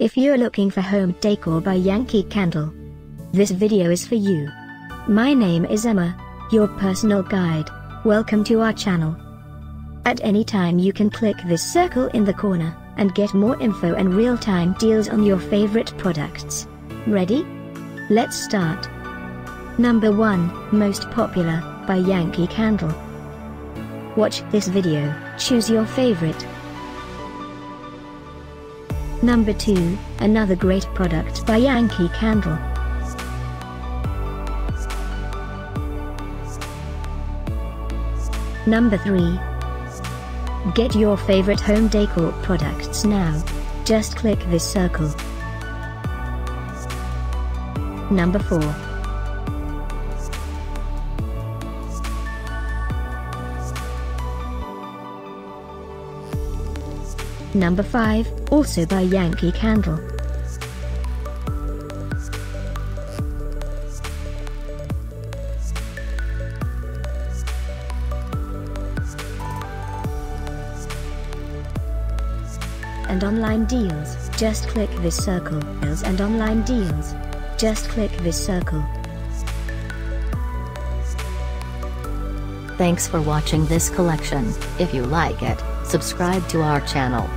If you're looking for home decor by Yankee Candle, this video is for you. My name is Emma, your personal guide. Welcome to our channel. At any time you can click this circle in the corner, and get more info and real-time deals on your favorite products. Ready? Let's start. Number 1, Most Popular, by Yankee Candle. Watch this video, choose your favorite. Number 2, another great product by Yankee Candle. Number 3. Get your favorite home decor products now. Just click this circle. Number 4. Number 5, also by Yankee Candle. And online deals, just click this circle. And online deals. Just click this circle. Thanks for watching this collection. If you like it, subscribe to our channel.